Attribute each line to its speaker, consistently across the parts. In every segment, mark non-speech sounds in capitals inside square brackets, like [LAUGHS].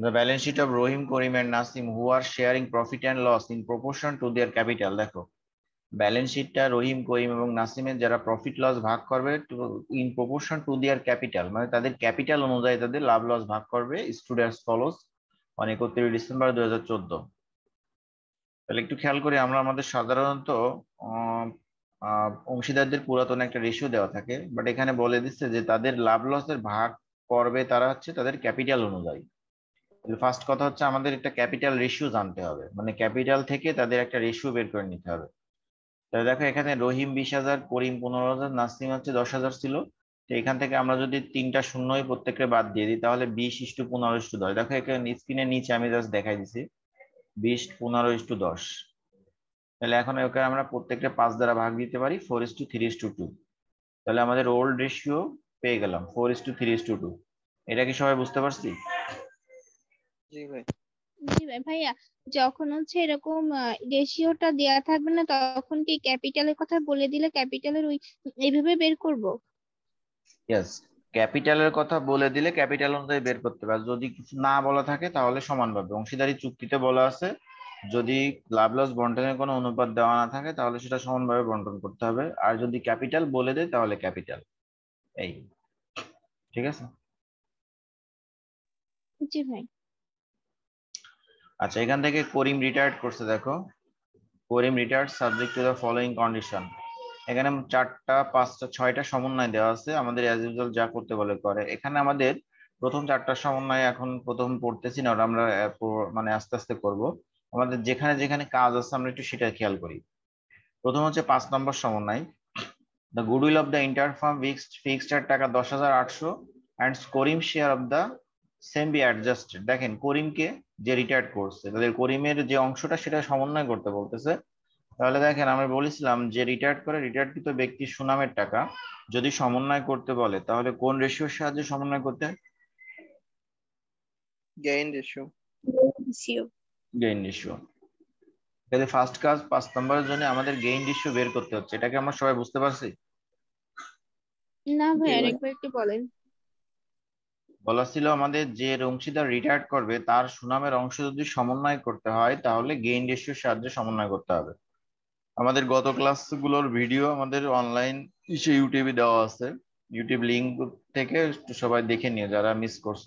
Speaker 1: The balance sheet of Rohim, Karim and Nasim who are sharing profit and loss in proportion to their capital দেখো। Balance শিটটা রহিম করিম এবং নাসিমের যারা profit loss ভাগ করবে in proportion to their capital মানে তাদের ক্যাপিটাল অনুযায়ী তাদের লাভ লস ভাগ করবে স্টুডেন্টস ফলোস অন একত্রিশ ডিসেম্বর দুই হাজার চোদ্দ। তাহলে একটু খেয়াল করি আমরা আমাদের সাধারণত অংশীদারদের পুরাতন একটা রেশিও দেওয়া থাকে বাট এখানে বলে দিচ্ছে যে তাদের লাভ লসের ভাগ করবে তারা হচ্ছে তাদের ক্যাপিটাল অনুযায়ী। ফার্স্ট কথা হচ্ছে আমাদের একটা ক্যাপিটাল রেশিও জানতে হবে। মানে ক্যাপিটাল থেকে তাদের একটা রেশিও বের করে নিতে হবে। তাহলে দেখো এখানে রহিম বিশ হাজার, করিম পনেরো হাজার নাসিম হচ্ছে দশ হাজার ছিল। তো এখান থেকে আমরা যদি তিনটা শূন্যই প্রত্যেককে বাদ দিয়ে দিই, তাহলে বিশ ইস্টু পনেরো ইস্টু দশ। দেখো এখানে স্ক্রিনের নিচে আমি জাস্ট দেখাই দিছি। বিশ পনেরো ইস্টু দশ। তাহলে এখন ওকে আমরা প্রত্যেকটা পাঁচ দ্বারা ভাগ দিতে পারি four is to three is to two তাহলে আমাদের ওল্ড রেশিও পেয়ে গেলাম four is to three is to two এটা কি সবাই বুঝতে পারছি?
Speaker 2: জি ভাই।
Speaker 3: জি ভাই ভাইয়া যখন হচ্ছে এরকম রেশিওটা দেয়া থাকবে না তখন কি ক্যাপিটালের কথা বলে দিলে ক্যাপিটালের ওই এইভাবে বের করব?
Speaker 1: ইয়েস ক্যাপিটালের কথা বলে দিলে ক্যাপিটাল অনুযায়ী বের করতে পারে যদি কিছু না বলা থাকে তাহলে সমানভাবে অংশীদারি চুক্তিতে বলা আছে যদি লাভ লস বন্টনের কোনো অনুপাত দেওয়া না থাকে তাহলে সেটা সমানভাবে বন্টন করতে হবে। আর যদি ক্যাপিটাল বলে দেয় তাহলে ক্যাপিটাল। এই। ঠিক আছে?
Speaker 3: জি ভাই।
Speaker 1: আচ্ছা এখান থেকে করিম রিটায়ার্ড করছে, দেখো। Karim retired subject to the following condition এখানে চারটা, পাঁচটা, ছয়টা সমন্বয় দেওয়া আছে। আমাদের অ্যাজ ইউজুয়াল যা করতে বলে করে। এখানে আমাদের প্রথম চারটা সমন্বয় এখন প্রথম পড়তেছি না আমরা মানে আস্তে আস্তে করব আমাদের যেখানে যেখানে কাজ আছে, আমরা একটু সেটা খেয়াল করি। প্রথম হচ্ছে পাঁচ নম্বর সমন্বয়। The goodwill of the inter firm fixed fixed টাকা দশ হাজার আটশো। And Karim share of the same be adjusted দেখেন করিমকে যে রিটায়ার্ড করছে তাদের করিমের যে অংশটা সেটা সমন্বয় করতে বলতেছে। তাহলে দেখেন আমরা বলেছিলাম যে রিটায়ার্ড করে রিটায়ার্ডকৃত ব্যক্তির সুনামের টাকা যদি সমন্বয় করতে বলে তাহলে কোন রেশিওর সাহায্যে সমন্বয় করতে
Speaker 2: gain ratio
Speaker 3: ratio
Speaker 1: gain ratio তাহলে ফার্স্ট কাজ পাঁচ নম্বরের জন্য আমাদের গেইন রেশিও বের করতে হচ্ছে। এটাকে আমরা সবাই বুঝতে পারছি?
Speaker 3: না ভাই। আরেকবার একটু বলেন।
Speaker 1: বলা ছিল আমাদের যে অংশীদার রিটায়ার্ড করবে, তার সুনামের অংশ যদি সমন্বয় করতে হয়, তাহলে গেইন রেশিওর সাহায্যে সমন্বয় করতে হবে। আমাদের গত ক্লাসগুলোর ভিডিও আমাদের অনলাইন ইসে ইউটিউবে দেওয়া আছে। ইউটিউব লিংক থেকে সবাই দেখে নিও, যারা মিস করছ।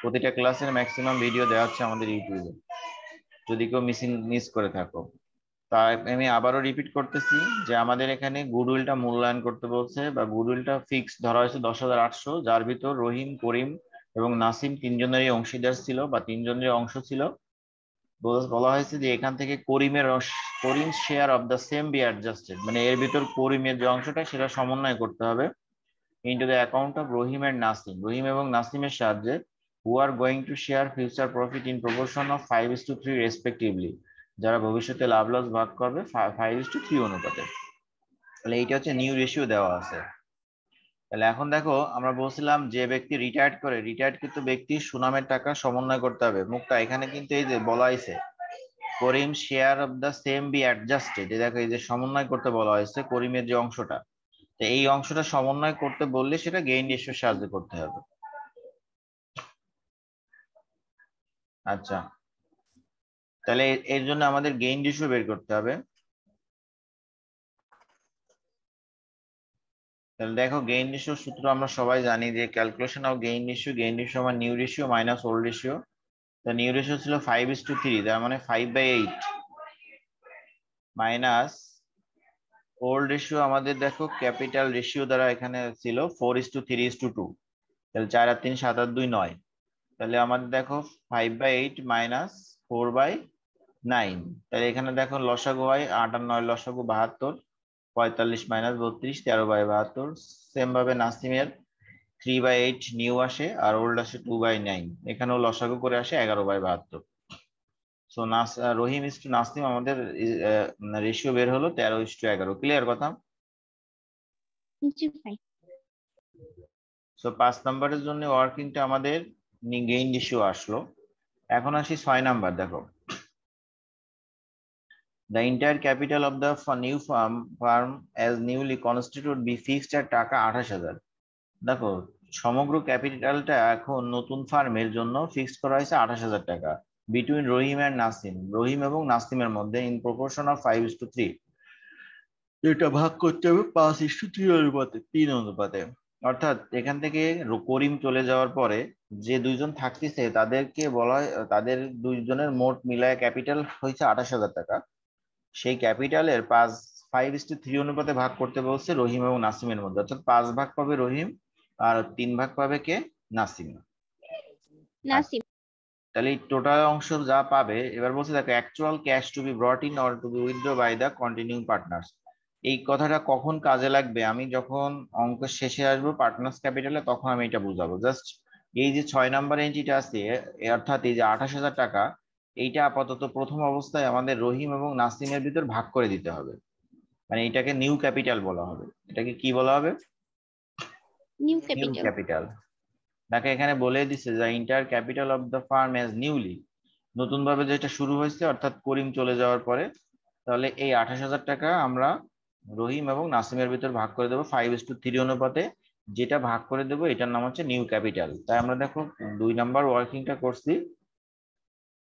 Speaker 1: প্রতিটা ক্লাসের ম্যাক্সিমাম ভিডিও দেওয়া হচ্ছে আমাদের ইউটিউবে যদি কেউ মিসিং মিস করে থাকো। তাই আমি আবারও রিপিট করতেছি যে আমাদের এখানে গুডউইলটা মূল্যায়ন করতে বলছে বা গুডউইলটা ফিক্স ধরা হয়েছে দশ হাজার আটশো, যার ভিতর রহিম, করিম এবং নাসিম তিনজনেরই অংশীদার ছিল বা তিনজনের অংশ ছিল। বলা- হয়েছে যে এখান থেকে করিমের Karim share of the same be adjusted মানে এর ভিতর করিমের যে অংশটা সেটা সমন্বয় করতে হবে into the account of Rahim and Nasim. Rahim এবং নাসিমের সাহায্যে who are going to share future profit in proportion of five is to three respectively যারা ভবিষ্যতে লাভ লস ভাগ করবে ফাইভ টু থ্রি অনুপাতে। তাহলে এইটা হচ্ছে নিউ রেশিও দেওয়া আছে। তাহলে এখন দেখো, আমরা বলছিলাম যে ব্যক্তি রিটায়ার্ড করে রিটায়ার্ড কিন্তু ব্যক্তির সুনামের টাকা সমন্বয় করতে হবে। মুক্তা, এখানে কিন্তু এই যে বলা হয়েছে, Karim share of the same be adjusted দেখো, এই যে সমন্বয় করতে বলা হয়েছে করিমের যে অংশটা। তো এই অংশটা সমন্বয় করতে বললে সেটা গেইন রেশিওর সাহায্যে করতে হবে। আচ্ছা। তাহলে এর জন্য আমাদের গেইন রেশিও বের করতে হবে। তাহলে দেখো গেইন রেশিও সূত্র আমরা সবাই জানি যে calculation of gain ratio gain ratio আমার new ratio minus old ratio তো নিউ রেশিও ছিল ফাইভ ইস টু থ্রি তার মানে five by eight minus old ratio আমাদের দেখো ক্যাপিটাল রেশিও দ্বারা এখানে ছিল four is to three is to two তাহলে চার আর তিন, সাত আর দুই, নয়। তাহলে আমাদের দেখো five by eight minus four by nine. তাহলে এখানে দেখো লসাগু হয় আট আর নয় লসাগু বাহাত্তর পঁয়তাল্লিশ মাইনাস বত্রিশ তেরো বাই বাহাত্তর। সেম ভাবে নাসিমের থ্রি বাই এইট নিউ আসে আর ওল্ড আসে টু বাই নাইন এখানেও লসাগু করে আসে এগারো বাই বাহাত্তর। সো নাস রহিম ইস টু নাসিম আমাদের রেশিও বের হলো তেরো ইস টু এগারো। ক্লিয়ার কথা? সো পাঁচ নাম্বারের জন্য ওয়ার্কিংটা আমাদের গেইন রেশিও আসলো। এখন আসি ছয় নাম্বার, দেখো। The entire capital of f- new firm firm as newly constituted be fixed at টাকা আঠাশ হাজার। দেখো, সমগ্র ক্যাপিটালটা এখন নতুন ফার্মের জন্য ফিক্সড করা হয়েছে আঠাশ হাজার টাকা। বিটুইন রহিম অ্যান্ড নাসিম রহিম এবং নাসিমের মধ্যে in proportion of five is to three এটা ভাগ করতে হবে পাঁচ ইস টু থ্রি অনুপাতে, তিন অনুপাতে। অর্থাৎ এখান থেকে করিম চলে যাওয়ার পরে যে দুইজন থাকতেছে তাদেরকে বলা হয় তাদের দুইজনের মোট মিলায় ক্যাপিটাল হয়েছে আঠাশ হাজার টাকা। সেই ক্যাপিটালের পাঁচ ফাইভ ইস টু থ্রি অনুপাতে ভাগ করতে বলছে রহিম এবং নাসিমের মধ্যে। অর্থাৎ পাঁচ ভাগ পাবে রহিম আর তিন ভাগ পাবে কে? নাসিম।
Speaker 3: নাসিম।
Speaker 1: তাহলে টোটাল অংশ যা পাবে এবার বলছে দেখো actual cash to be brought in or to be withdrawn by the continue partners এই কথাটা কখন কাজে লাগবে? আমি যখন অঙ্ক শেষে আসব পার্টনার্স ক্যাপিটালে তখন আমি এটা বুঝাবো। জাস্ট এই যে ছয় নাম্বার এন্ট্রিটা আছে অর্থাৎ এই যে আঠাশ হাজার টাকা এইটা আপাতত প্রথম অবস্থায় আমাদের রহিম এবং নাসিমের ভিতর ভাগ করে দিতে হবে। মানে এটাকে নিউ ক্যাপিটাল বলা হবে। এটাকে কি বলা হবে?
Speaker 3: নিউ ক্যাপিটাল
Speaker 1: দেখো এখানে বলে দিছে যে entire capital of the firm as newly নতুন ভাবে যেটা শুরু হয়েছে অর্থাৎ করিম চলে যাওয়ার পরে তাহলে এই আঠাশ হাজার টাকা আমরা রহিম এবং নাসিমের ভিতর ভাগ করে দেবো। ফাইভ ইস টু থ্রি অনুপাতে। যেটা ভাগ করে দেবো এটার নাম হচ্ছে নিউ ক্যাপিটাল তাই আমরা দেখো দুই নাম্বার ওয়ার্কিংটা করছি।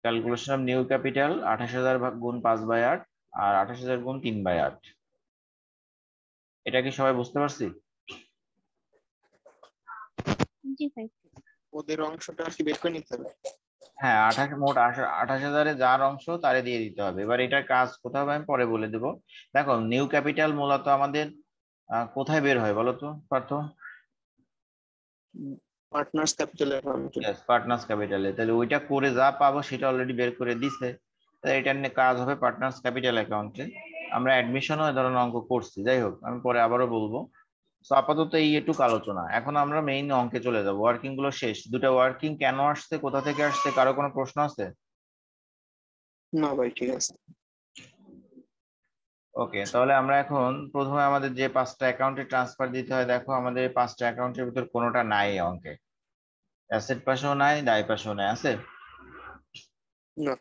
Speaker 1: ক্যালকুলেশন অফ নিউ ক্যাপিটাল আঠাশ হাজার গুণ পাঁচ বাই আট আর আঠাশ হাজার গুণ তিন বাই আট। এটা কি সবাই বুঝতে পারছি?
Speaker 2: ওদের অংশটা আর কি বের করে নিতে হবে।
Speaker 1: হ্যাঁ আঠাশ মোট আঠাশ হাজারে যার অংশ তারে দিয়ে দিতে হবে। এবার এটার কাজ কোথাও হবে আমি পরে বলে দেবো। দেখো নিউ ক্যাপিটাল মূলত আমাদের আহ, কোথায় বের হয় বলো তো পার্থ?
Speaker 2: পার্টনার্স ক্যাপিটালের অংশ
Speaker 1: পার্টনার্স ক্যাপিটালে তাহলে ওইটা করে যা পাবো সেটা অলরেডি বের করে দিছে। তাহলে এটা নিয়ে কাজ হবে পার্টনার্স ক্যাপিটাল অ্যাকাউন্টে আমরা অ্যাডমিশনও এ ধরনের অঙ্ক করছি। যাই হোক আমি পরে আবারও বলব। তো আপাতত এই এটুকু আলোচনা। এখন আমরা মেইন অঙ্কে চলে যাব। ওয়ার্কিংগুলো শেষ। দুটা ওয়ার্কিং কেন আসছে কোথা থেকে আসছে কারও কোনো প্রশ্ন আছে?
Speaker 2: না ভাই ঠিক আছে।
Speaker 1: ওকে তাহলে আমরা এখন প্রথমে আমাদের যে পাঁচটা অ্যাকাউন্টে ট্রান্সফার দিতে হয় দেখো আমাদের এই পাঁচটা অ্যাকাউন্টের ভিতর কোনোটা নাই এই অঙ্কে। অ্যাসেট পাশেও নাই দায় পাশেও নাই আছে?
Speaker 2: না।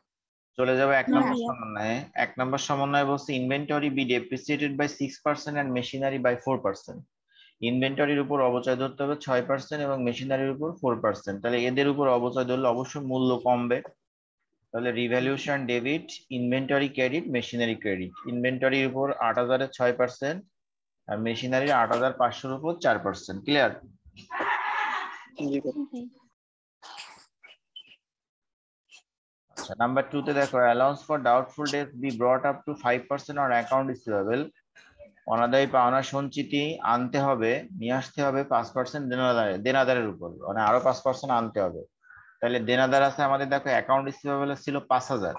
Speaker 1: চলে যাবে এক নম্বর সমন্বয়ে। এক নম্বর সমন্বয় বলছে inventory be depreciated by six percent and machinery by four percent ইনভেন্টরির উপর অবচয় ধরতে হবে ছয় পার্সেন্ট এবং মেশিনারির উপর ফোর পার্সেন্ট তাহলে এদের উপর অবচয় ধরলে অবশ্যই মূল্য কমবে। তাহলে revaluation debit inventory credit machinery credit ইনভেন্টরির উপর আট হাজারের ছয় পার্সেন্ট আর মেশিনারির আট হাজার পাঁচশোর উপর চার পার্সেন্ট ক্লিয়ার আচ্ছা নাম্বার টু তে দেখো allowance for doubtful debt be brought up to five percent on account receivable অনাদায়ী পাওনা সঞ্চিতি আনতে হবে নিয়ে আসতে হবে পাঁচ পার্সেন্ট দেনাদারে দেনাদারের উপর। মানে আরও পাঁচ পার্সেন্ট আনতে হবে। তাহলে দেনাদার আছে আমাদের দেখো অ্যাকাউন্ট রিসিভেবল ছিল পাঁচ হাজার।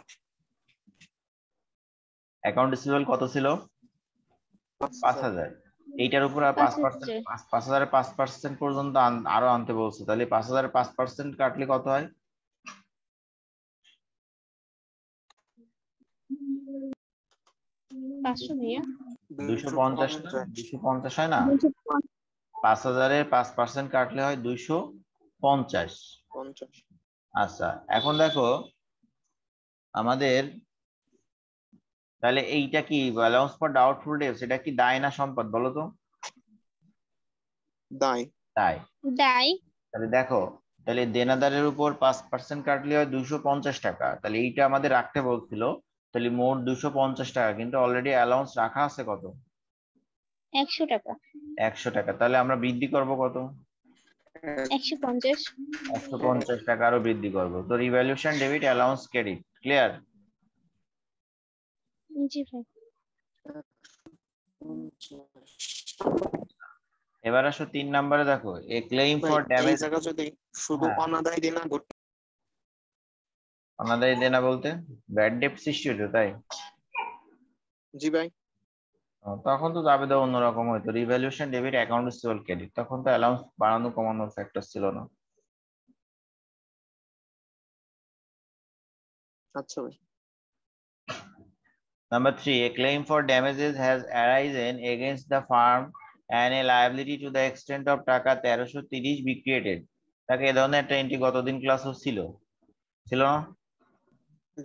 Speaker 1: অ্যাকাউন্ট রিসিভেবল কত ছিল? পাঁচ হাজার। এইটার উপর আর পাঁচ পার্সেন্ট
Speaker 3: হাজার।
Speaker 1: পাঁচ হাজারের পাঁচ পার্সেন্ট পর্যন্ত আরও আনতে বলছে। তাহলে পাঁচ হাজার পাঁচ পার্সেন্ট কাটলে কত হয়? দুইশো পঞ্চাশ দুইশো পঞ্চাশ। হয় না? পাঁচ হাজারের পাঁচ পার্সেন্ট কাটলে হয় দুইশো পঞ্চাশ।
Speaker 2: পঞ্চাশ।
Speaker 1: আচ্ছা এখন দেখো আমাদের তাহলে এইটা কি অ্যালাউন্স ফর ডাউটফুল ডেটস এটা কি দায় না সম্পদ বলো তো?
Speaker 2: দায়।
Speaker 1: তাই
Speaker 3: দায়।
Speaker 1: তাহলে দেখো তাহলে দেনাদারের উপর পাঁচ পার্সেন্ট কাটলে হয় দুইশো পঞ্চাশ টাকা। তাহলে এইটা আমাদের রাখতে বলছিল তাহলে মোট দুইশো পঞ্চাশ টাকা কিন্তু অলরেডি অ্যালাউন্স রাখা আছে কত?
Speaker 3: একশো টাকা।
Speaker 1: একশো টাকা তাহলে আমরা বৃদ্ধি করব কত?
Speaker 3: একশো পঞ্চাশ।
Speaker 1: একশো পঞ্চাশ টাকা আরও বৃদ্ধি করব। তো revaluation debit allowance credit clear
Speaker 3: জি ভাই।
Speaker 1: এবার আসো তিন নম্বরে দেখো। এ ক্লেম ফর
Speaker 2: এই
Speaker 1: ড্যামেজ
Speaker 2: জায়গা যদি শুধু
Speaker 1: হ্যাঁ।
Speaker 2: অনাদায় দেনা ঘটে
Speaker 1: অনাদায়ী দেনা বলতে? ব্যাড ডেপ সৃষ্টি হতো তাই?
Speaker 2: জি ভাই।
Speaker 1: তখন তো যাবে দেওয়া অন্যরকম হইতো। Revaluation debit account receivable credit তখন তো অ্যালাউন্স বাড়ানো কমানোর ফ্যাক্টর ছিল না।
Speaker 2: আচ্ছা
Speaker 1: Number three, a claim for damages has arisen against the farm and a liability to the extent of টাকা তেরোশো তিরিশ be created. তাকে এ ধরনের একটা এন্ট্রি গতদিন ক্লাসও ছিল। ছিল না?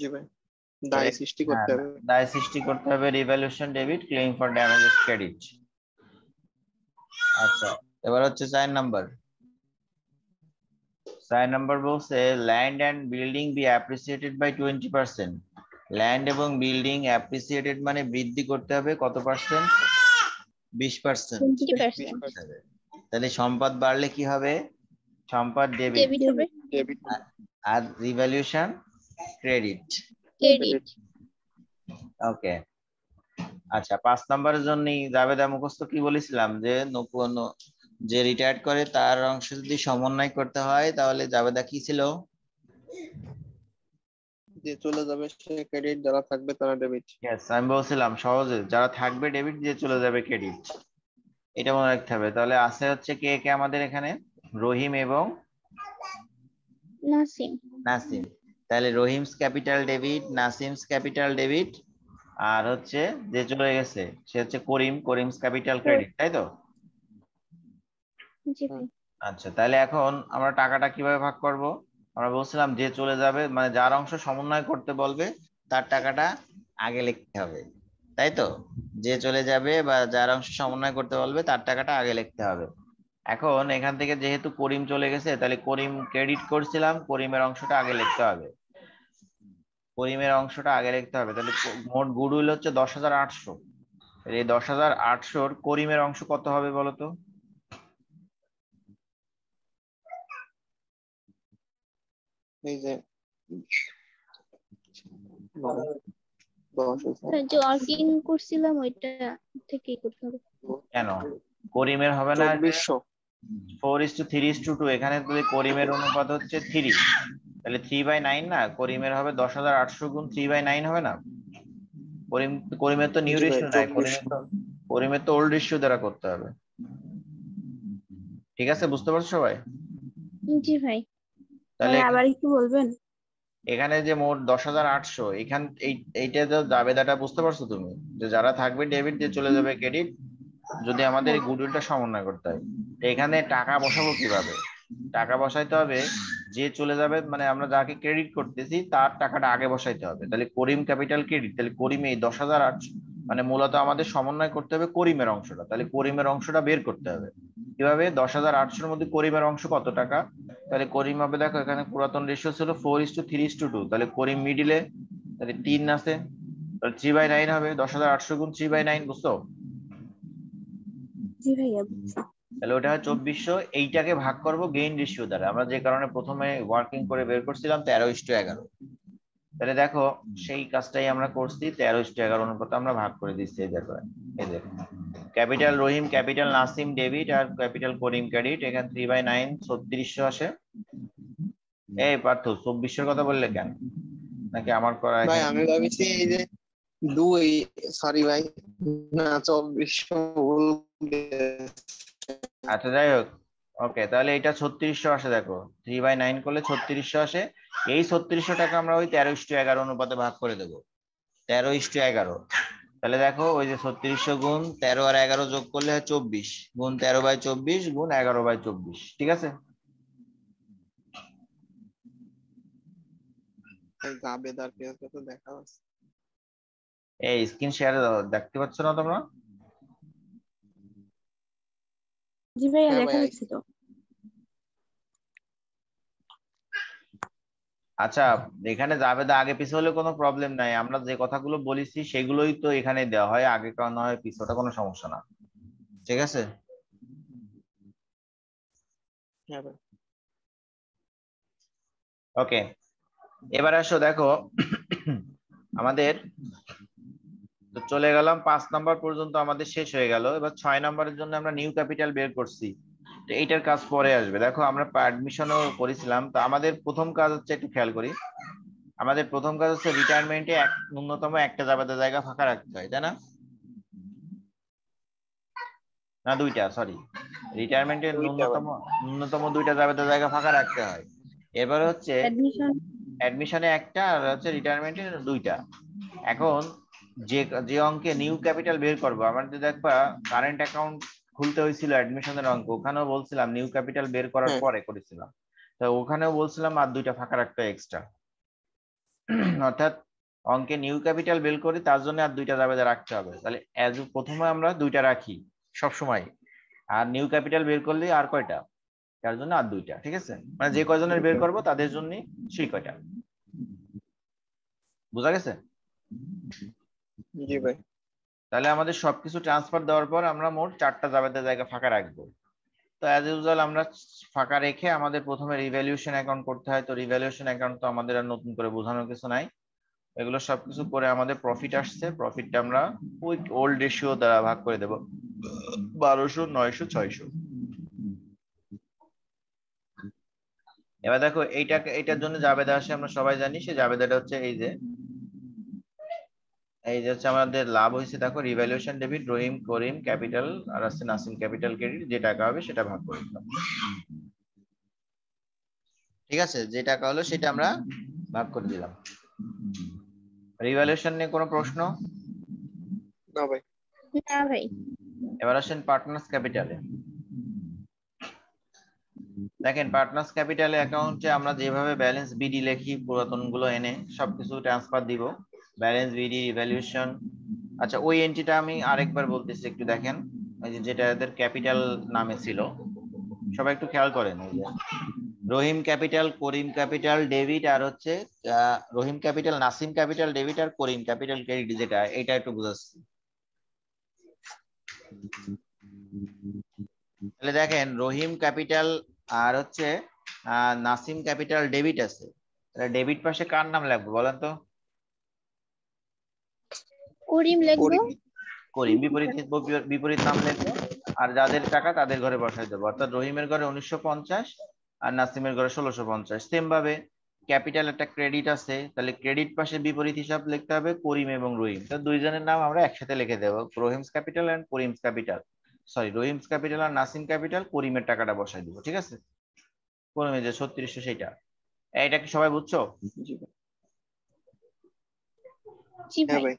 Speaker 2: জি ভাই। দায়. সৃষ্টি করতে
Speaker 1: হ্যাঁ,
Speaker 2: হবে।
Speaker 1: দায় সৃষ্টি করতে হবে revaluation debit claim for damages credit আচ্ছা এবার হচ্ছে চার নাম্বার। ছয় নম্বর বলছে land and building be appreciated by twenty percent land এবং বিল্ডিং অ্যাপ্রিসিয়েটেড মানে বৃদ্ধি করতে হবে কত পার্সেন্ট বিশ পার্সেন্ট তাহলে সম্পদ বাড়লে কি হবে? সম্পদ ডেবিট
Speaker 3: ডেবিট হবে।
Speaker 2: ডেবিট
Speaker 1: আর রিভ্যালুয়েশন ক্রেডিট
Speaker 3: ক্রেডিট
Speaker 1: ওকে আচ্ছা পাঁচ নম্বরের জন্য জাবেদা মুখস্থ কি বলেছিলাম? যে যে রিটায়ার্ড করে তার অংশ যদি সমন্বয় করতে হয় তাহলে জাবেদা কি ছিল?
Speaker 2: যে চলে যাবে সে ক্রেডিট যারা থাকবে তারা ডেবিট
Speaker 1: Yes, আমি বলছিলাম সহজে যারা থাকবে ডেবিট দিয়ে চলে যাবে ক্রেডিট এটা মনে রাখতে হবে। তাহলে আছে হচ্ছে কে কে আমাদের এখানে? রহিম এবং
Speaker 3: নাসিম।
Speaker 1: নাসিম। তাহলে Rahim's capital debit Nasim's capital debit আর হচ্ছে যে চলে গেছে সে হচ্ছে করিম করিমস ক্যাপিটাল ক্রেডিট তাই তো? আচ্ছা তাহলে এখন আমরা টাকাটা কীভাবে ভাগ করব? আমরা বলছিলাম যে চলে যাবে মানে যার অংশ সমন্বয় করতে বলবে তার টাকাটা আগে লিখতে হবে তাই তো? যে চলে যাবে বা যার অংশ সমন্বয় করতে বলবে তার টাকাটা আগে লিখতে হবে। এখন এখান থেকে যেহেতু করিম চলে গেছে তাহলে করিম ক্রেডিট করছিলাম করিমের অংশটা আগে লিখতে হবে। করিমের অংশটা আগে লিখতে হবে। তাহলে মোট গুডউইল হচ্ছে দশ হাজার আটশো। এই দশ হাজার আটশোর করিমের অংশ কত হবে বলতো?
Speaker 2: এই যে
Speaker 3: যে করছিলাম ওইটা থেকেই করতে হবে।
Speaker 1: কেন? করিমের হবে না
Speaker 2: চব্বিশশো।
Speaker 1: Four is to three is to two. এখানে করিমের অনুপাত হচ্ছে থ্রি। তাহলে থ্রি বাই নাইন না? করিমের হবে দশ হাজার আটশো গুণ থ্রি বাই নাইন হবে না? করিম করিমের তো নিউ রেশিও নাই। করিমের তো ওল্ড রেশিও দ্বারা করতে হবে। ঠিক আছে বুঝতে পারছ সবাই?
Speaker 3: জি ভাই।
Speaker 1: তাহলে
Speaker 4: আবার একটু বলবেন।
Speaker 1: এখানে যে মোট দশ হাজার আটশো এখান এই এইটা তো দাবেদাটা বুঝতে পারছ তুমি? যে যারা থাকবে ডেবিট দিয়ে চলে যাবে ক্রেডিট যদি আমাদের গুডউইলটা সমন্বয় করতে হয়। এখানে টাকা বসাবো কীভাবে? টাকা বসাইতে হবে যে চলে যাবে মানে আমরা যাকে ক্রেডিট করতেছি, তার টাকাটা আগে বসাইতে হবে। তাহলে করিম ক্যাপিটাল ক্রেডিট তাহলে করিম এই দশ হাজার আটশো মানে মূলত আমাদের সমন্বয় করতে হবে করিমের অংশটা। তাহলে করিমের অংশটা বের করতে হবে। কীভাবে? দশ হাজার আটশোর মধ্যে করিমের অংশ কত টাকা? তাহলে করিম হবে, দেখো এখানে পুরাতন রেশিও ছিল four is to three is to two তাহলে করিম মিডিলে তাহলে তিন আছে। তাহলে থ্রি বাই নাইন হবে, দশ হাজার আটশো গুণ থ্রি বাই নাইন বুঝছ। তাহলে ওটা হয় চব্বিশশো এইটাকে ভাগ করব গেইন রেশিও দ্বারা। আমরা যে কারণে প্রথমে ওয়ার্কিং করে বের করছিলাম তেরো ইস টু এগারো। তাহলে দেখো সেই কাজটাই আমরা করছি তেরো ইস টু এগারো অনুপাত আমরা ভাগ করে দিচ্ছি এই দেখো এই দেখো। Capital Rahim capital Nasim debit আর ক্যাপিটাল করিম ক্রেডিট এখানে থ্রি বাই নাইন ছত্রিশশো আসে। এই পার্থ চব্বিশশোর কথা বললে কেন? নাকি আমার করা
Speaker 2: ভাই আমি ভাবিছি এই যে দুই সরি ভাই না চব্বিশশো
Speaker 1: আচ্ছা যাই হোক। ওকে তাহলে এটা ছত্রিশশো আসে দেখো। থ্রি বাই নাইন করলে ছত্রিশশো আসে। এই ছত্রিশশো টাকা আমরা ওই তেরো ইস্টু এগারো অনুপাতে ভাগ করে দেবো। তেরো ইস্টু এগারো। তাহলে দেখো ওই যে ছত্রিশশো গুণ তেরো আর এগারো যোগ করলে হয় চব্বিশ। গুণ তেরো বাই চব্বিশ গুণ এগারো বাই চব্বিশ। ঠিক আছে?
Speaker 2: তো দেখা আছে।
Speaker 1: এই স্ক্রিন শেয়ারে দেখতে পাচ্ছ না তোমরা?
Speaker 4: জি ভাইয়া
Speaker 2: হ্যাঁ
Speaker 4: দেখা যাচ্ছে তো
Speaker 1: আচ্ছা এখানে জাবেদা আগে পিছে হলে কোনো প্রবলেম নাই। আমরা যে কথাগুলো বলেছি সেগুলোই তো এখানে দেওয়া হয়। আগে কারণ হয় পিছে ওটা কোনো সমস্যা না। ঠিক আছে?
Speaker 2: হ্যাঁ
Speaker 1: ওকে এবার আসো দেখো। আমাদের তো চলে গেলাম পাঁচ নাম্বার পর্যন্ত আমাদের শেষ হয়ে গেল। এবার ছয় নাম্বারের জন্য আমরা নিউ ক্যাপিটাল বের করছি। তো এইটার কাজ পরে আসবে। দেখো আমরা অ্যাডমিশনও করেছিলাম। তো আমাদের প্রথম কাজ হচ্ছে একটু খেয়াল করি। আমাদের প্রথম কাজ হচ্ছে রিটায়ারমেন্টে এক ন্যূনতম একটা জাবেদা জায়গা ফাঁকা রাখতে হয় তাই না? না দুইটা সরি রিটায়ারমেন্টে ন্যূনতম ন্যূনতম দুইটা জাবেদা জায়গা ফাঁকা রাখতে হয়। এবার হচ্ছে
Speaker 4: অ্যাডমিশন
Speaker 1: অ্যাডমিশনে একটা আর হচ্ছে রিটায়ারমেন্টে দুইটা। এখন যে যে অঙ্কে নিউ ক্যাপিটাল বের করব আমাদের দেখবা কারেন্ট অ্যাকাউন্ট খুলতে হয়েছিল অ্যাডমিশনের অঙ্ক ওখানেও বলছিলাম নিউ ক্যাপিটাল বের করার। পরে করেছিলাম। তো ওখানেও বলছিলাম আর দুইটা ফাঁকা রাখতে এক্সট্রা অর্থাৎ অঙ্কে নিউ ক্যাপিটাল বের করি তার জন্য আর দুইটা জাবেদা রাখতে হবে। তাহলে অ্যাজ প্রথমে আমরা দুইটা রাখি সব সময় আর নিউ ক্যাপিটাল বের করলে আর কয়টা? তার জন্য আর দুইটা ঠিক আছে? মানে যে কয়জনের বের করব তাদের জন্য সেই কয়টা। বোঝা গেছে?
Speaker 2: জি ভাই।
Speaker 1: তাহলে আমাদের সবকিছু ট্রান্সফার দেওয়ার পর আমরা মোট চারটা জাবেদের জায়গা ফাঁকা রাখব। তো অ্যাজ ইউজুয়াল আমরা ফাঁকা রেখে আমাদের প্রথমে রিভ্যালুয়েশন অ্যাকাউন্ট করতে হয়। তো রিভ্যালুয়েশন অ্যাকাউন্ট তো আমাদের আর নতুন করে বোঝানোর কিছু নাই। এগুলো সবকিছু করে আমাদের প্রফিট আসছে। প্রফিটটা আমরা ওই ওল্ড রেশিও দ্বারা ভাগ করে দেব। বারোশো, নয়শো, ছয়শো। এবার দেখো এইটাকে এটার জন্য জাবেদা আসে, আমরা সবাই জানি। সে জাবেদাটা হচ্ছে এই যে এই যে হচ্ছে আমাদের লাভ হয়েছে দেখো revaluation debit Rahim Karim capital আর আছে নাসিম ক্যাপিটাল ক্রেডিট যে টাকা হবে সেটা ভাগ করে দিলাম। ঠিক আছে? যে টাকা হলো সেটা আমরা ভাগ করে দিলাম। রিভ্যালুয়েশন নিয়ে কোনো প্রশ্ন?
Speaker 2: না ভাই।
Speaker 3: না ভাই।
Speaker 1: এবার আসেন পার্টনার্স ক্যাপিটালে দেখেন পার্টনার্স ক্যাপিটালে অ্যাকাউন্টে আমরা যেভাবে ব্যালেন্স বিডি লিখি পুরাতনগুলো এনে সবকিছু ট্রান্সফার দিব। ব্যালেন্স বিডি রিভ্যালুয়েশন আচ্ছা ওই এন্ট্রিটা আমি আরেকবার বলতেছি, একটু দেখেন। ওই যে যেটা এদের ক্যাপিটাল নামে ছিল, সবাই একটু খেয়াল করেন ওই যে। Rahim capital Karim capital debit আর হচ্ছে Rahim capital Nasim capital debit আর করিম ক্যাপিটাল ক্রেডিট যেটা, এটা একটু বুঝাচ্ছি। তাহলে দেখেন, রহিম ক্যাপিটাল আর হচ্ছে নাসিম ক্যাপিটাল ডেবিট আছে। ডেবিট পাশে কার নাম লাগবে বলেন তো?
Speaker 3: করিম লিখব।
Speaker 2: করিম।
Speaker 1: বিপরীত বিপরীত নাম লিখব। আর যাদের টাকা তাদের ঘরে বসাই দেবো। অর্থাৎ রহিমের ঘরে উনিশশো পঞ্চাশ আর নাসিমের ঘরে ষোলোশো পঞ্চাশ। সেম ভাবে ক্যাপিটাল একটা ক্রেডিট আছে তাহলে ক্রেডিট পাশে বিপরীত হিসাব লিখতে হবে করিম এবং রহিম। তো দুইজনের নাম আমরা একসাথে লিখে দেবো। Rahim's capital and Karim's capital. Sorry Rahim's capital R Nasim capital করিমের টাকাটা বসাই দিব ঠিক আছে? করিমের যে ছত্রিশশো সেইটা। এটা কি সবাই বুঝছ?
Speaker 2: জি ভাই। হ্যাঁ ভাই।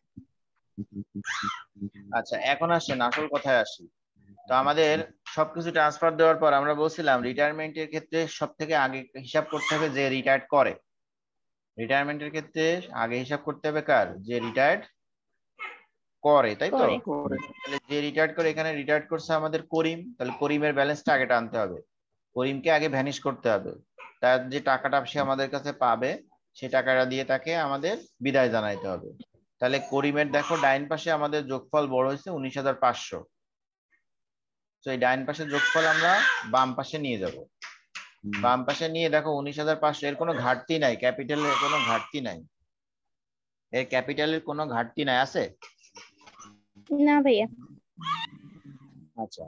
Speaker 1: আচ্ছা এখন আসেন আসল কথায় আসি। তো আমাদের সবকিছু ট্রান্সফার দেওয়ার পর আমরা বলছিলাম রিটায়ারমেন্টের ক্ষেত্রে সব থেকে আগে হিসাব করতে হবে যে রিটায়ার্ড করে। রিটায়ারমেন্টের ক্ষেত্রে আগে হিসাব করতে হবে কার? যে রিটায়ার্ড করে তাই তো? তাহলে যে রিটায়ার্ড করে এখানে রিটায়ার্ড করছে আমাদের করিম। তাহলে করিমের ব্যালেন্সটা আগে টানতে হবে। করিমকে আগে ভ্যানিশ করতে হবে। তার যে টাকাটা সে আমাদের কাছে পাবে সে টাকাটা দিয়ে তাকে আমাদের বিদায় জানাইতে হবে। তাহলে করিমের দেখো ডাইন পাশে আমাদের যোগফল বড় হয়েছে উনিশ হাজার পাঁচশো। তো এই ডাইন পাশের যোগফল আমরা বাম পাশে নিয়ে যাব। বাম পাশে নিয়ে দেখো উনিশ হাজার পাঁচশো এর কোনো ঘাটতি নাই ক্যাপিটালের কোনো ঘাটতি নাই। এর ক্যাপিটালের কোনো ঘাটতি নাই আছে?
Speaker 3: না ভাইয়া।
Speaker 1: আচ্ছা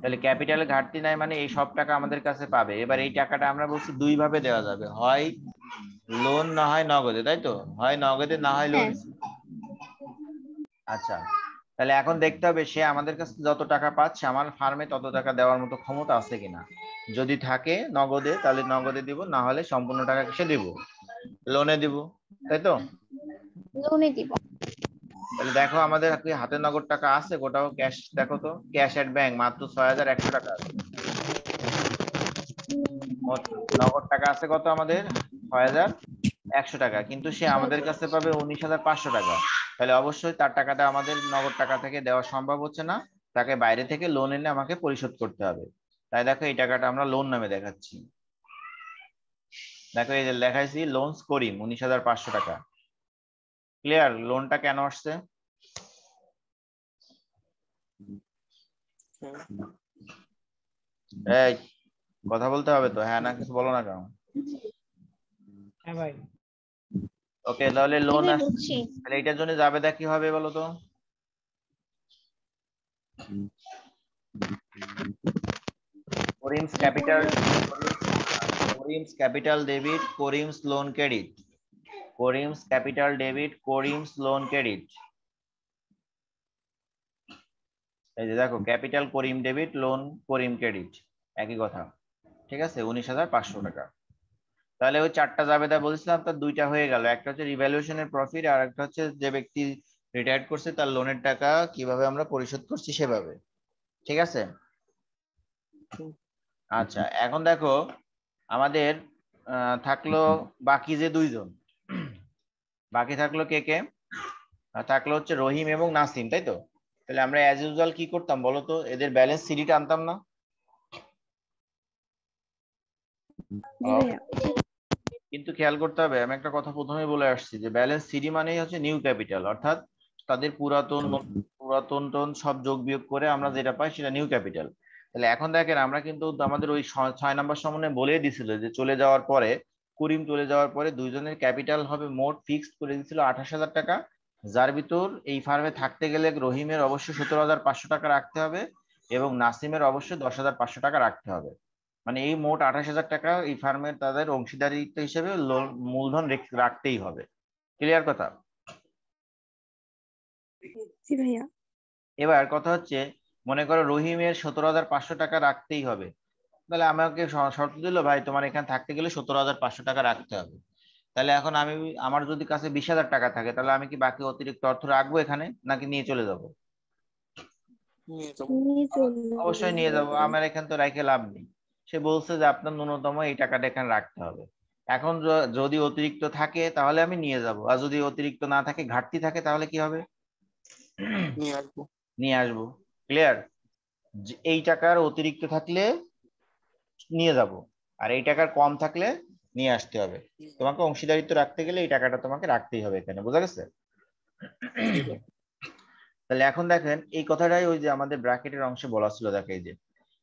Speaker 1: তাহলে ক্যাপিটালের ঘাটতি নাই মানে এই সব টাকা আমাদের কাছে পাবে। এবার এই টাকাটা আমরা বলছি দুই ভাবে দেওয়া যাবে হয় লোন না হয় নগদে তাই তো? হয় নগদে না হয় লোন আচ্ছা তাহলে এখন দেখতে হবে সে আমাদের কাছে যত টাকা পাচ্ছে আমার ফার্মে তত টাকা দেওয়ার মতো ক্ষমতা আছে কিনা। যদি থাকে নগদে তাহলে নগদে দিব না হলে সম্পূর্ণ টাকা কিসে দিব? লোনে দিব তাই তো?
Speaker 3: লোনে দিব।
Speaker 1: তাহলে দেখো আমাদের কি হাতে নগদ টাকা আছে গোটাও ক্যাশ দেখো তো ক্যাশ এট ব্যাংক মাত্র ছয় হাজার একশো টাকা আছে। নগদ টাকা আছে কত আমাদের? ছয় হাজার একশো টাকা কিন্তু সে আমাদের কাছে পাবে উনিশ হাজার পাঁচশো টাকা। তাহলে অবশ্যই তার টাকাটা আমাদের নগদ টাকা থেকে দেওয়া সম্ভব হচ্ছে না। তাকে বাইরে থেকে লোন এনে আমাকে পরিশোধ করতে হবে। তাই দেখো এই টাকাটা আমরা লোন নামে দেখাচ্ছি। দেখো এই যে লেখাইছি লোনস করিম উনিশ হাজার পাঁচশো টাকা। ক্লিয়ার লোনটা কেন আসছে? এই কথা বলতে হবে তো? হ্যাঁ না কিছু বলো না কেন?
Speaker 5: হ্যাঁ ভাই।
Speaker 1: ওকে তাহলে লোন
Speaker 3: ভাই,
Speaker 1: আস
Speaker 3: বুঝছি
Speaker 1: তাহলে এটার জন্য জাবেদা কি হবে বলো তো Karim's capital Karim's capital debit Karim's loan credit Karim's capital debit Karim's loan credit এই যে দেখো capital Karim debit loan Karim credit একই কথা। ঠিক আছে? উনিশ হাজার পাঁচশো টাকা। তাহলে ওই চারটা জাবেদা বলছিলাম তার দুইটা হয়ে গেল। একটা হচ্ছে রিভ্যালুয়েশনের প্রফিট আর একটা হচ্ছে যে ব্যক্তি রিটায়ার্ড করছে তার লোনের টাকা কীভাবে আমরা পরিশোধ করছি সেভাবে। ঠিক আছে? আচ্ছা এখন দেখো আমাদের আহ, থাকল বাকি যে দুইজন। বাকি থাকল কে কে? থাকল হচ্ছে রহিম এবং নাসিম তাই তো? তাহলে আমরা অ্যাজ ইউজুয়াল কি করতাম বলো তো? এদের ব্যালেন্স সিডিটা আনতাম না? কিন্তু খেয়াল করতে হবে আমি একটা কথা প্রথমে বলে আসছি যে ব্যালেন্স সিডি মানেই হচ্ছে নিউ ক্যাপিটাল অর্থাৎ তাদের পুরাতন পুরাতন টন সব যোগ বিয়োগ করে আমরা যেটা পাই সেটা নিউ ক্যাপিটাল তাহলে এখন দেখেন আমরা কিন্তু আমাদের ওই ছয় নাম্বার সমন্বয়ে বলে দিছিল যে চলে যাওয়ার পরে করিম চলে যাওয়ার পরে দুইজনের ক্যাপিটাল হবে মোট ফিক্সড করে দিয়েছিল আঠাশ হাজার টাকা যার ভিতর এই ফার্মে থাকতে গেলে রহিমের অবশ্যই সতেরো হাজার পাঁচশো টাকা রাখতে হবে এবং নাসিমের অবশ্যই দশ হাজার পাঁচশো টাকা রাখতে হবে। মানে এই মোট আঠাশ হাজার টাকা এই ফার্মের তাদের অংশীদারিত্ব হিসেবে মূলধন রাখতেই হবে। ক্লিয়ার কথা?
Speaker 4: ভাইয়া।
Speaker 1: এবার কথা হচ্ছে মনে করো রহিমের সতেরো হাজার পাঁচশো টাকা রাখতেই হবে। তাহলে আমাকে শর্ত দিল ভাই তোমার এখানে থাকতে গেলে সতেরো হাজার পাঁচশো টাকা রাখতে হবে। তাহলে এখন আমি আমার যদি কাছে বিশ হাজার টাকা থাকে তাহলে আমি কি বাকি অতিরিক্ত অর্থ রাখব এখানে নাকি নিয়ে চলে যাব। অবশ্যই নিয়ে যাব আমার এখানে তো রেখে লাভ নেই। সে বলছে যে আপনার ন্যূনতম এই টাকাটা এখানে রাখতে হবে। এখন যদি অতিরিক্ত থাকে তাহলে আমি নিয়ে যাব। আর যদি অতিরিক্ত না থাকে ঘাটতি থাকে তাহলে কি হবে?
Speaker 2: নিয়ে আসব।
Speaker 1: নিয়ে আসব। ক্লিয়ার এই টাকার অতিরিক্ত থাকলে নিয়ে যাব। আর এই টাকার কম থাকলে নিয়ে আসতে হবে। তোমাকে অংশীদারিত্ব রাখতে গেলে এই টাকাটা তোমাকে রাখতেই হবে এখানে। বোঝা গেছে? তাহলে এখন দেখেন এই কথাটাই ওই যে আমাদের ব্র্যাকেটের অংশে বলা ছিল দেখে এই যে।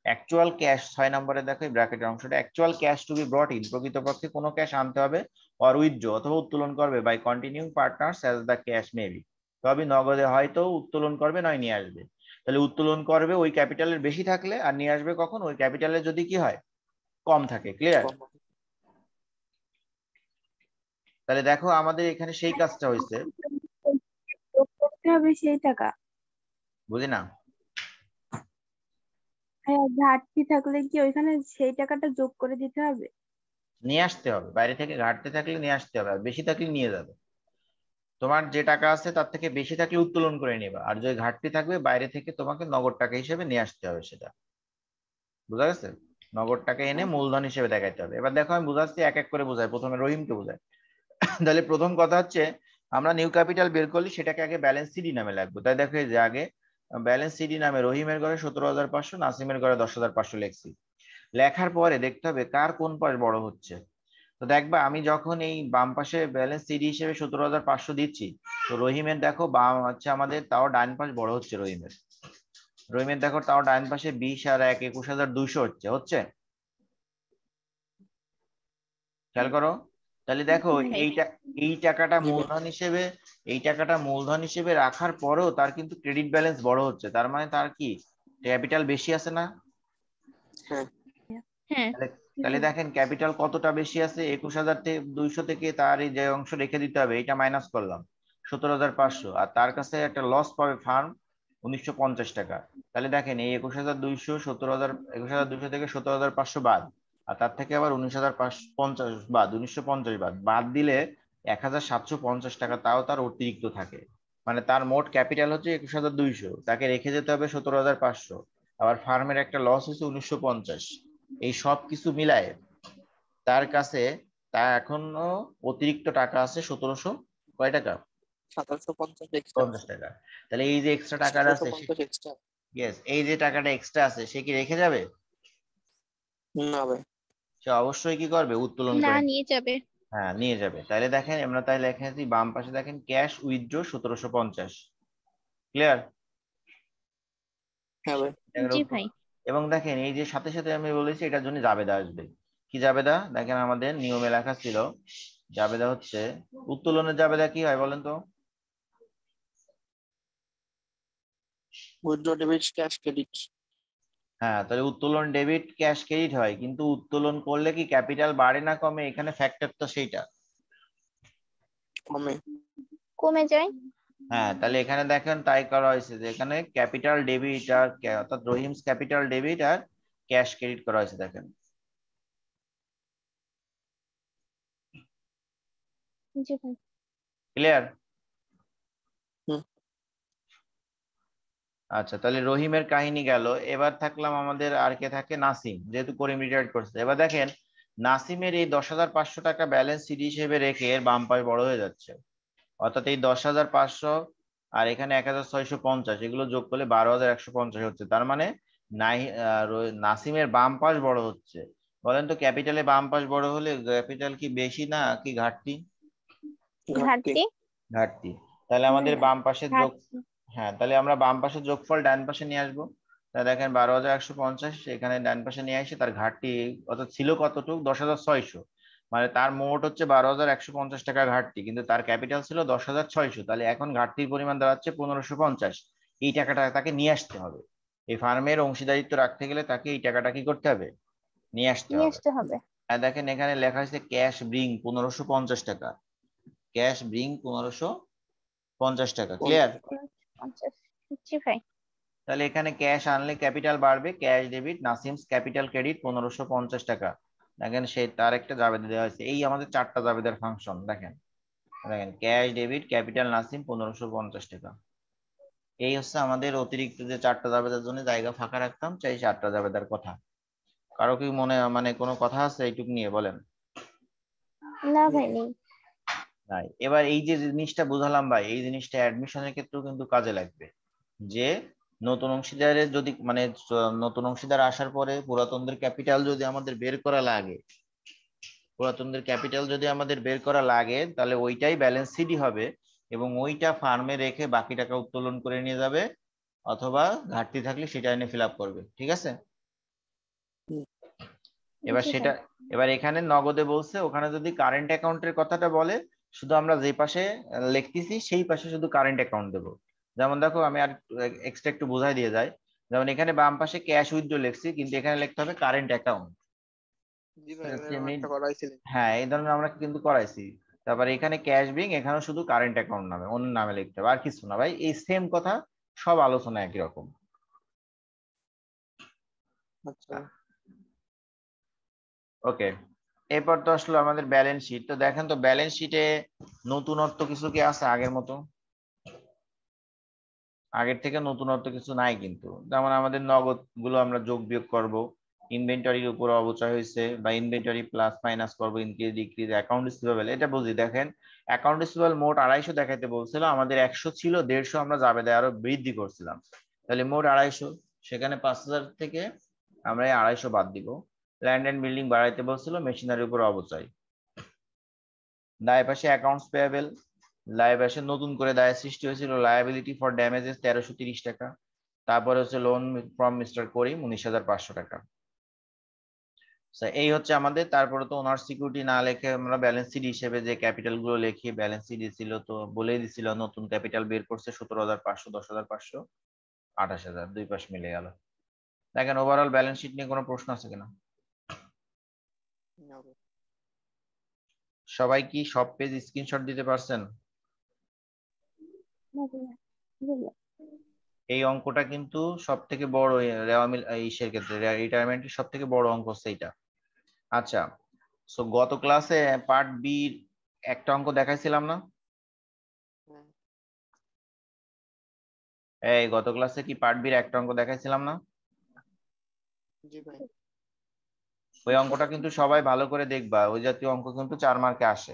Speaker 1: অ্যাকচুয়াল ক্যাশ ছয় নম্বরে দেখো এই ব্র্যাকেটের অংশটা actual cash to be brought in প্রকৃতপক্ষে কোনো ক্যাশ আনতে হবে অর উইথড্র অথবা উত্তোলন করবে by continue partners as the cash maybe তবে নগদে হয়তো উত্তোলন করবে নয় নিয়ে আসবে। তাহলে উত্তোলন করবে ওই ক্যাপিটালের বেশি থাকলে আর নিয়ে আসবে কখন? ওই ক্যাপিটালের যদি কি হয়? কম থাকে ক্লিয়ার তাহলে দেখো আমাদের এখানে সেই কাজটা হয়েছে।
Speaker 4: যোগ হবে সেই টাকা।
Speaker 1: বুঝি না
Speaker 4: হ্যাঁ ঘাটতি থাকলে কি ওইখানে সেই টাকাটা যোগ করে দিতে হবে?
Speaker 1: নিয়ে আসতে হবে। বাইরে থেকে ঘাটতে থাকলে নিয়ে আসতে হবে আর বেশি থাকলে নিয়ে যাবে। তোমার যে টাকা আছে তার থেকে বেশি থাকলে উত্তোলন করে নেবা। আর যদি ঘাটতি থাকবে বাইরে থেকে তোমাকে নগদ টাকা হিসেবে নিয়ে আসতে হবে সেটা। বুঝা গেছে? নগদ টাকা এনে মূলধন হিসেবে দেখাইতে হবে। এবার দেখো আমি বুঝাচ্ছি এক এক করে বোঝাই। প্রথমে রহিমকে বোঝাই। [COUGHS] তাহলে প্রথম কথা হচ্ছে আমরা নিউ ক্যাপিটাল বের করলে সেটাকে আগে ব্যালেন্স সিডি নামে লাগবে। তাই দেখো যে আগে ব্যালেন্স সিডি নামে রহিমের ঘরে সতেরো হাজার পাঁচশো, নাসিমের ঘরে দশ হাজার পাঁচশো লিখছি। লেখার পরে দেখতে হবে কার কোন পাশ বড় হচ্ছে। তো দেখবা আমি যখন এই বাম পাশে ব্যালেন্স সিডি হিসেবে সতেরো হাজার পাঁচশো দিচ্ছি, তো রহিমের দেখো বাম হচ্ছে আমাদের, তাও ডান পাশ বড় হচ্ছে রহিমের। রহিমের দেখো তাও ডান পাশে বিশ আর এক, একুশ হাজার দুইশো হচ্ছে হচ্ছে? খেয়াল করো। তাহলে দেখো [LAUGHS] এইটা এই টাকাটা মূলধন হিসেবে এই টাকাটা মূলধন হিসেবে রাখার পরেও তার কিন্তু ক্রেডিট ব্যালেন্স বড় হচ্ছে। তার মানে তার কি? ক্যাপিটাল বেশি আছে না?
Speaker 3: হ্যাঁ।
Speaker 1: তাহলে দেখেন ক্যাপিটাল কতটা বেশি আছে? একুশ হাজার থেকে দুইশো থেকে তার এই যে অংশ রেখে দিতে হবে এটা মাইনাস করলাম। সতেরো হাজার পাঁচশো। আর তার কাছে একটা লস পাবে ফার্ম উনিশশো পঞ্চাশ টাকা। তাহলে দেখেন এই একুশ হাজার দুইশো সতেরো হাজার একুশ হাজার দুইশো থেকে সতেরো হাজার পাঁচশো বাদ। আর তার থেকে আবার উনিশ হাজার পঞ্চাশ বাদ উনিশশো পঞ্চাশ বাদ। বাদ দিলে এক হাজার সাতশো পঞ্চাশ টাকা তাও তার অতিরিক্ত থাকে। মানে তার মোট ক্যাপিটাল হচ্ছে একুশ হাজার দুইশো। তাকে রেখে যেতে হবে সতেরো হাজার পাঁচশো। আবার ফার্মের একটা লস হচ্ছে উনিশশো পঞ্চাশ। এই সব কিছু মিলায় তার কাছে তা এখনও অতিরিক্ত টাকা আছে সতেরোশো কয় টাকা?
Speaker 2: পঞ্চাশ
Speaker 1: টাকা। তাহলে এই যে এক্সট্রা টাকাটা আছে ইয়েস এই যে টাকাটা এক্সট্রা আছে সে কি রেখে যাবে?
Speaker 2: না ভাই।
Speaker 1: সে অবশ্যই কি করবে? উত্তোলন
Speaker 3: না
Speaker 1: করে।
Speaker 3: নিয়ে যাবে।
Speaker 1: হ্যাঁ নিয়ে যাবে। তাহলে দেখেন আমরা তাহলে লেখাচ্ছি বাম পাশে দেখেন ক্যাশ উইথড্র সতেরোশো পঞ্চাশ। ক্লিয়ার
Speaker 2: হ্যাঁ
Speaker 1: এবং দেখেন এই যে সাথে সাথে আমি বলেছি এটার জন্য জাবেদা আসবে। কি জাবেদা? দেখেন আমাদের নিয়মে লেখা ছিল জাবেদা হচ্ছে উত্তোলনের জাবেদা কি হয় বলেন তো?
Speaker 2: উইথড্র ডেবিট ক্যাশ ক্রেডিট
Speaker 1: হ্যাঁ তাহলে উত্তোলন ডেবিট ক্যাশ ক্রেডিট হয় কিন্তু উত্তোলন করলে কি ক্যাপিটাল বাড়ে না কমে? এখানে ফ্যাক্টর তো সেইটা।
Speaker 2: কমে।
Speaker 3: কমে যায়।
Speaker 1: হ্যাঁ তাহলে এখানে দেখেন তাই করা হয়েছে যে এখানে ক্যাপিটাল ডেবিট আর অর্থাৎ রহিমস ক্যাপিটাল ডেবিট আর ক্যাশ ক্রেডিট করা হয়েছে দেখেন।
Speaker 3: জি ভাই।
Speaker 1: ক্লিয়ার আচ্ছা তাহলে রহিমের কাহিনী গেল। এবার থাকলাম আমাদের আর কে থাকে? নাসিম যেহেতু করিম রিটায়ার্ড করছে। এবার দেখেন নাসিমের এই দশ হাজার পাঁচশো টাকা ব্যালেন্স সিডি হিসেবে রেখে এর বাম পাশ বড় হয়ে যাচ্ছে। অর্থাৎ এই দশ হাজার পাঁচশো আর এখানে এক হাজার ছয়শো পঞ্চাশ এগুলো যোগ করলে বারো হাজার একশো পঞ্চাশ হচ্ছে। তার মানে নাই নাসিমের বাম পাশ বড় হচ্ছে। বলেন তো ক্যাপিটালে বাম পাশ বড় হলে ক্যাপিটাল কি বেশি না কি ঘাটতি?
Speaker 3: ঘাটতি।
Speaker 1: ঘাটতি। তাহলে আমাদের বাম পাশের যোগ হ্যাঁ তাহলে আমরা বাম পাশে যোগফল ডান পাশে নিয়ে আসব। তাহলে দেখেন বারো হাজার একশো পঞ্চাশ এখানে ডান পাশে নিয়ে আসে তার ঘাটতি অর্থাৎ ছিল কতটুকু? দশ হাজার ছয়শো। মানে তার মোট হচ্ছে বারো হাজার একশো পঞ্চাশ টাকা ঘাটতি কিন্তু তার ক্যাপিটাল ছিল দশ হাজার ছয়শো। তাহলে এখন ঘাটতির পরিমাণ দাঁড়াচ্ছে পনেরোশো পঞ্চাশ। এই টাকাটা তাকে নিয়ে আসতে হবে। এই ফার্মের অংশীদারিত্ব রাখতে গেলে তাকে এই টাকাটা কি করতে হবে? নিয়ে আসতে হবে।
Speaker 3: আসতে হবে।
Speaker 1: দেখেন এখানে লেখা আছে ক্যাশ ব্রিং পনেরোশো পঞ্চাশ টাকা। ক্যাশ ব্রিং পনেরোশো পঞ্চাশ টাকা ক্লিয়ার?
Speaker 3: পঞ্চাশ জি ভাই।
Speaker 1: তাহলে এখানে ক্যাশ আনলে ক্যাপিটাল বাড়বে cash debit Nasim's capital credit পনেরোশো পঞ্চাশ টাকা। দেখেন সে তার একটা জাবেদা দেওয়া হয়েছে। এই আমাদের চারটা জাবেদার ফাংশন দেখেন। দেখেন ক্যাশ ডেবিট ক্যাপিটাল নাসিম পনেরোশো পঞ্চাশ টাকা। এই হচ্ছে আমাদের অতিরিক্ত যে চারটা জাবেদার জন্য জায়গা ফাঁকা রাখতাম চাই চারটা জাবেদার কথা। কারও কি মনে মানে কোনো কথা আছে? এইটুক নিয়ে বলেন।
Speaker 3: না ভাই নেই।
Speaker 1: নাই এবার এই যে জিনিসটা বুঝালাম ভাই, এই জিনিসটা অ্যাডমিশনের ক্ষেত্রেও কিন্তু কাজে লাগবে। যে নতুন অংশীদারের যদি মানে নতুন অংশীদার আসার পরে পুরাতনদের ক্যাপিটাল যদি আমাদের বের করা লাগে, পুরাতনদের ক্যাপিটাল যদি আমাদের বের করা লাগে, তাহলে ওইটাই ব্যালেন্স সিডি হবে এবং ওইটা ফার্মে রেখে বাকি টাকা উত্তোলন করে নিয়ে যাবে অথবা ঘাটতি থাকলে সেটা এনে ফিল করবে। ঠিক আছে? এবার সেটা, এবার এখানে নগদে বলছে, ওখানে যদি কারেন্ট অ্যাকাউন্টের কথাটা বলে শুধু আমরা যে পাশে লিখতেছি সেই পাশে শুধু কারেন্ট অ্যাকাউন্ট দেবো। যেমন দেখো আমি আর এক্সট্রা একটু বোঝাই দিয়ে যাই। যেমন এখানে বাম পাশে ক্যাশ উইথড্র লিখছি কিন্তু এখানে লিখতে হবে কারেন্ট অ্যাকাউন্ট হ্যাঁ এই ধরনের আমরা কিন্তু করাইছি। তারপরে এখানে ক্যাশ বিং এখানে শুধু কারেন্ট অ্যাকাউন্ট নামে অন্য নামে লিখতে হবে আর কিছু না ভাই। এই সেম কথা সব আলোচনা একই রকম।
Speaker 2: আচ্ছা।
Speaker 1: ওকে এরপর তো আসলো আমাদের ব্যালেন্স শিট তো দেখেন তো ব্যালেন্স শিটে নতুনত্ব কিছু কি আছে আগের মতো? আগের থেকে নতুনত্ব কিছু নাই কিন্তু। যেমন আমাদের নগদগুলো আমরা যোগ বিয়োগ করব। ইনভেন্টরির উপর অবচয় হয়েছে বা ইনভেন্টরি প্লাস মাইনাস করব ইনক্রিজ ডিক্রিজ অ্যাকাউন্ট রিসিভেবল এটা বুঝি, দেখেন। অ্যাকাউন্ট রিসিভেবল মোট আড়াইশো দেখাইতে বলছিল, আমাদের একশো ছিল, দেড়শো আমরা যাবে আরও বৃদ্ধি করছিলাম। তাহলে মোট আড়াইশো, সেখানে পাঁচ হাজার থেকে আমরা এই আড়াইশো বাদ দিব। ল্যান্ড এন্ড বিল্ডিং বাড়াইতে বলছিল মেশিনারির উপর অবচয় দায় পাশে অ্যাকাউন্টস পেয়েবেল দায় পাশে নতুন করে দায় সৃষ্টি হয়েছিল লায়াবিলিটি ফর ড্যামেজেস তেরোশো তিরিশ টাকা। তারপরে হচ্ছে লোন ফ্রম মিস্টার করিম, উনিশ হাজার পাঁচশো টাকা। এই হচ্ছে আমাদের, তারপরে তো ওনার সিকিউরিটি না লেখে আমরা ব্যালেন্স শিট হিসেবে যে ক্যাপিটালগুলো লিখি ব্যালেন্স শিট দিছিল তো বলেই দিছিল, নতুন ক্যাপিটাল বের করছে সতেরো হাজার পাঁচশো, দশ হাজার পাঁচশো, আঠাশ হাজার, দুই পাশ মিলে গেল। দেখেন ওভারঅল ব্যালেন্স শিট নিয়ে কোনো প্রশ্ন আছে কিনা? সবাই কি সব পেজ স্ক্রিনশট দিতে পারছেন। এই অঙ্কটা কিন্তু সব থেকে বড় রেওয়ামিল ইসের ক্ষেত্রে রিটায়ারমেন্টের সব থেকে বড় অঙ্ক হচ্ছে এইটা। আচ্ছা সো গত ক্লাসে পার্ট বি একটা অঙ্ক দেখাইছিলাম না?
Speaker 2: হ্যাঁ।
Speaker 1: এই গত ক্লাসে কি পার্ট বির একটা অঙ্ক দেখাইছিলাম না?
Speaker 2: জি ভাই।
Speaker 1: ওই অঙ্কটা কিন্তু সবাই ভালো করে দেখবা ওই জাতীয় অঙ্ক কিন্তু চার মার্কে আসে।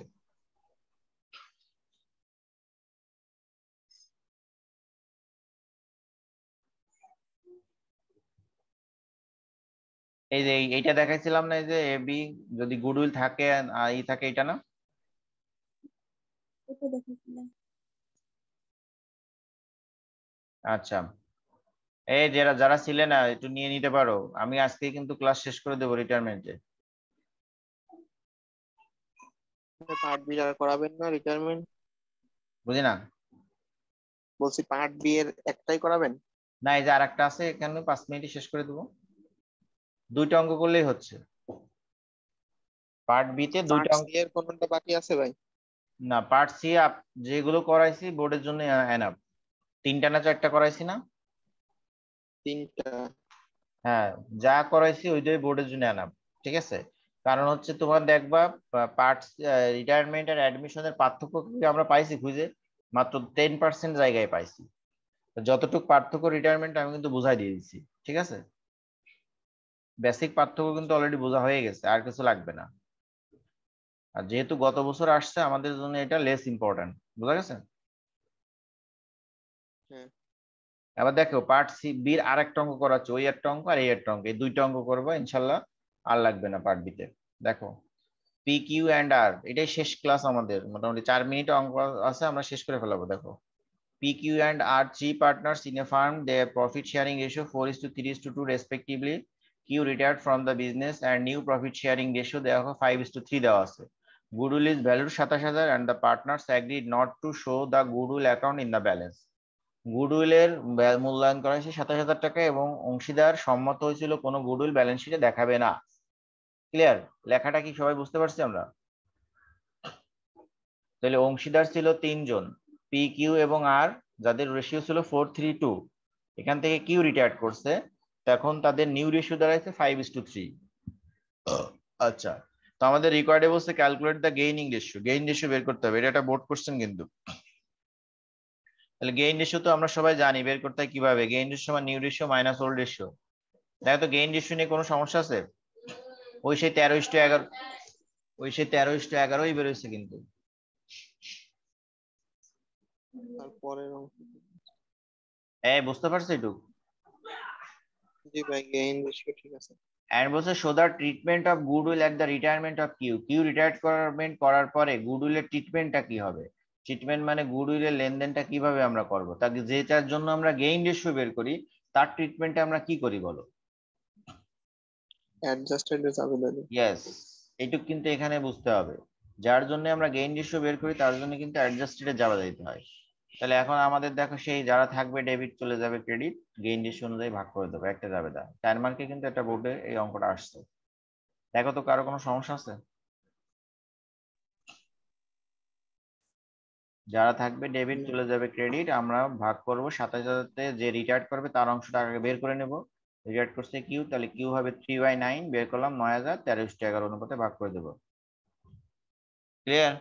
Speaker 1: এই যে এইটা দেখাইছিলাম না এই যে এ বি যদি গুডউইল থাকে আর ই থাকে এটা না আচ্ছা। এই যারা যারা ছিলে না একটু নিয়ে নিতে পারো। আমি আজকে কিন্তু ক্লাস শেষ করে দেবো রিটায়ারমেন্টে
Speaker 2: পার্ট বি আর করাবেন না রিটায়ারমেন্ট
Speaker 1: বুঝি না?
Speaker 2: বলছি পার্ট বি এর একটাই করাবেন?
Speaker 1: না এই যে আরেকটা আছে এখানে পাঁচ মিনিটে শেষ করে দেবো। দুইটা অঙ্ক করলেই হচ্ছে। পার্ট বি তে দুইটা অঙ্ক
Speaker 2: এর কোনটা বাকি আছে ভাই?
Speaker 1: না পার্ট সি যেগুলো করাইছি বোর্ডের জন্য এনাফ। তিনটা না চারটা করাইছি না?
Speaker 2: তিনটা।
Speaker 1: হ্যাঁ যা করাইছি ওইটাই বোর্ডের জন্য এনাফ ঠিক আছে? কারণ হচ্ছে তোমার দেখবা পার্ট রিটায়ারমেন্ট আর অ্যাডমিশনের পার্থক্য আমরা পাইছি খুঁজে? মাত্র টেন পার্সেন্ট জায়গায় পাইছি। যতটুকু পার্থক্য রিটায়ারমেন্ট আমি কিন্তু বুঝাই দিয়ে দিচ্ছি ঠিক আছে? বেসিক পার্থক্য কিন্তু অলরেডি বোঝা হয়ে গেছে আর কিছু লাগবে না। আর যেহেতু গত বছর আসছে আমাদের জন্য এটা লেস ইম্পর্টেন্ট বোঝা গেছে?
Speaker 2: হ্যাঁ।
Speaker 1: এবার দেখো পার্ট সি বির আর একটা অঙ্ক করাচ্ছে, ওই একটা অঙ্ক আর এই একটা অঙ্ক, এই দুইটা অঙ্ক করব, ইনশাল্লাহ আর লাগবে না পার্ট বিতে দেখো পি কিউ অ্যান্ড আর এটাই শেষ ক্লাস আমাদের। মোটামুটি চার মিনিট অঙ্ক আছে, আমরা শেষ করে ফেলাবো, দেখো। P Q and R three partners in a firm they profit sharing ratio four is to three is to two respectively Q retired from the business and new profit sharing ratio দেখো five is to three দেওয়া আছে। Goodwill is valued সাতাশ হাজার and the partners agreed not to show the goodwill account in the balance ব্যা- মূল্যায়ন করা হয়েছে সাতাশ হাজার টাকা এবং অংশীদার সম্মত হয়েছিল কোনো গুডউইল ব্যালেন্স শিটে দেখাবে না। ক্লিয়ার? লেখাটা কি সবাই বুঝতে পারছি আমরা? তাহলে অংশীদার ছিল তিনজন পি কিউ এবং আর যাদের রেশিও ছিল ফোর থ্রি টু এখান থেকে কিউ রিটায়ার্ড করছে তখন তাদের নিউ রেশিও দাঁড়াইছে ফাইভ ইস টু থ্রি আচ্ছা তো আমাদের রিকোয়ার্ডে বলছে calculate the gaining ratio gain ratio বের করতে হবে, এটা একটা বোর্ড কোশ্চেন কিন্তু। তাহলে গেইন রেশিও তো আমরা সবাই জানি বের করতে হয় কীভাবে? গেইন রেশিও মানে new ratio minus old ratio দেখো তো গেইন রেশিও নিয়ে কোনো সমস্যা আছে? ওই সেই তেরো ইস্টু এগারো ওই সেই তেরো ইস্টু এগারোই বেরোচ্ছে কিন্তু। হ্যাঁ বুঝতে পারছ একটু?
Speaker 2: জি ভাই গেইন রেশিও ঠিক আছে।
Speaker 1: And বলছে show the treatment of goodwill at the retirement of Q Q retirement করার পরে গুডউইলের ট্রিটমেন্টটা কি হবে? ট্রিটমেন্ট মানে গুডউইলের লেনদেনটা কীভাবে আমরা করব? তাকে যেটার জন্য আমরা গেইন রেশিও বের করি তার ট্রিটমেন্টে আমরা কি করি বলো?
Speaker 2: অ্যাডজাস্টেড দাদা
Speaker 1: ইয়েস এইটুক কিন্তু এখানে বুঝতে হবে। যার জন্য আমরা গেইন রেশিও বের করি তার জন্য কিন্তু অ্যাডজাস্টেডে যাওয়া দিতে হয়। তাহলে এখন আমাদের দেখো সেই যারা থাকবে ডেবিট চলে যাবে ক্রেডিট গেইন রেশিও অনুযায়ী ভাগ করে দেবো একটা যাবে দা চার মার্কে কিন্তু একটা বোর্ডে এই অঙ্কটা আসছে। দেখো তো কারও কোনো সমস্যা আছে? যারা থাকবে ডেবিট চলে যাবে ক্রেডিট আমরা ভাগ করব সাতাশ হাজারতে যে রিটায়ার্ড করবে তার অংশ টাকাকে বের করে নেব। রিটায়ার্ড করছে কিউ তাহলে কিউ হবে থ্রি বাই নাইন বের করলাম নয় হাজার তেরোশো এগারো অনুপাতে ভাগ করে দেবো। ক্লিয়ার